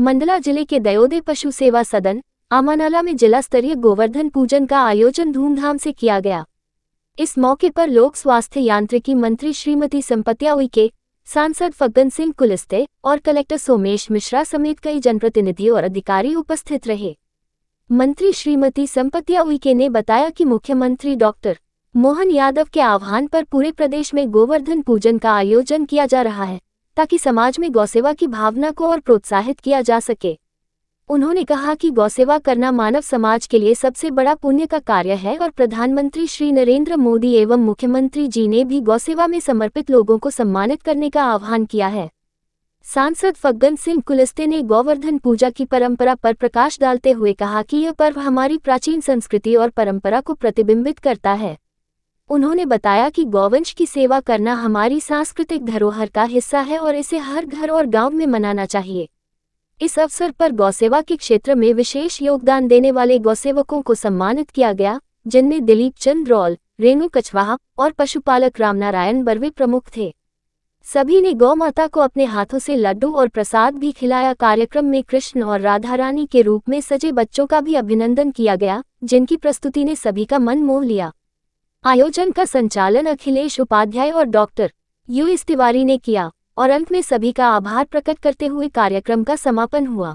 मंडला ज़िले के दयोदय पशु सेवा सदन, आमानाला में जिला स्तरीय गोवर्धन पूजन का आयोजन धूमधाम से किया गया। इस मौके पर लोक स्वास्थ्य यांत्रिकी मंत्री श्रीमती संपत्या उइके, सांसद फग्गन सिंह कुलिस्ते और कलेक्टर सोमेश मिश्रा समेत कई जनप्रतिनिधि और अधिकारी उपस्थित रहे। मंत्री श्रीमती संपत्या उइके ने बताया कि मुख्यमंत्री डॉक्टर मोहन यादव के आह्वान पर पूरे प्रदेश में गोवर्धन पूजन का आयोजन किया जा रहा है। ताकि समाज में गौसेवा की भावना को और प्रोत्साहित किया जा सके। उन्होंने कहा कि गौसेवा करना मानव समाज के लिए सबसे बड़ा पुण्य का कार्य है और प्रधानमंत्री श्री नरेंद्र मोदी एवं मुख्यमंत्री जी ने भी गौसेवा में समर्पित लोगों को सम्मानित करने का आह्वान किया है। सांसद फग्गन सिंह कुलस्ते ने गोवर्धन पूजा की परंपरा पर प्रकाश डालते हुए कहा कि यह पर्व हमारी प्राचीन संस्कृति और परंपरा को प्रतिबिंबित करता है। उन्होंने बताया कि गौवंश की सेवा करना हमारी सांस्कृतिक धरोहर का हिस्सा है और इसे हर घर और गाँव में मनाना चाहिए। इस अवसर पर गौसेवा के क्षेत्र में विशेष योगदान देने वाले गौसेवकों को सम्मानित किया गया, जिनमें दिलीप चंद रॉल, रेणु कछवाहा और पशुपालक रामनारायण बर्वे प्रमुख थे। सभी ने गौ माता को अपने हाथों से लड्डू और प्रसाद भी खिलाया। कार्यक्रम में कृष्ण और राधा रानी के रूप में सजे बच्चों का भी अभिनंदन किया गया, जिनकी प्रस्तुति ने सभी का मन मोह लिया। आयोजन का संचालन अखिलेश उपाध्याय और डॉक्टर यू एस तिवारी ने किया और अंत में सभी का आभार प्रकट करते हुए कार्यक्रम का समापन हुआ।